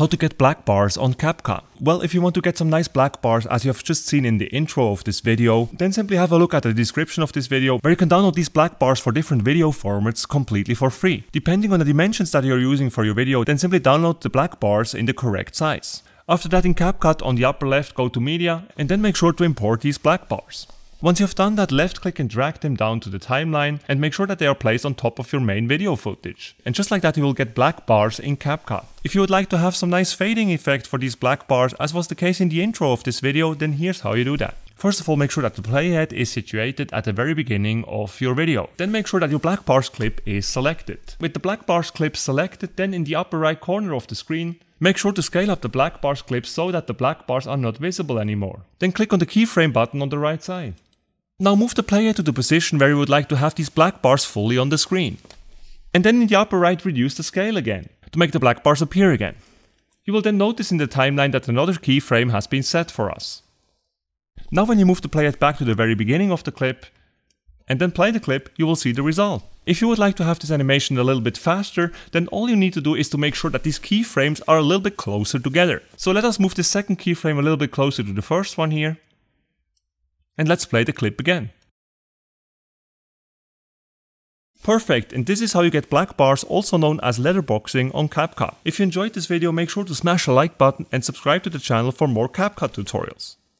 How to get black bars on CapCut? Well, if you want to get some nice black bars as you have just seen in the intro of this video, then simply have a look at the description of this video where you can download these black bars for different video formats completely for free. Depending on the dimensions that you're using for your video, then simply download the black bars in the correct size. After that in CapCut on the upper left go to media and then make sure to import these black bars. Once you've done that, left click and drag them down to the timeline and make sure that they are placed on top of your main video footage. And just like that you will get black bars in CapCut. If you would like to have some nice fading effect for these black bars as was the case in the intro of this video, then here's how you do that. First of all, make sure that the playhead is situated at the very beginning of your video. Then make sure that your black bars clip is selected. With the black bars clip selected, then in the upper right corner of the screen, Make sure to scale up the black bars clip so that the black bars are not visible anymore. Then click on the keyframe button on the right side. Now move the player to the position where you would like to have these black bars fully on the screen. And then in the upper right reduce the scale again, to make the black bars appear again. You will then notice in the timeline that another keyframe has been set for us. Now when you move the playhead back to the very beginning of the clip, and then play the clip, you will see the result. If you would like to have this animation a little bit faster, then all you need to do is to make sure that these keyframes are a little bit closer together. So let us move the second keyframe a little bit closer to the first one here, and let's play the clip again. Perfect, and this is how you get black bars, also known as letterboxing on CapCut. If you enjoyed this video, make sure to smash a like button and subscribe to the channel for more CapCut tutorials.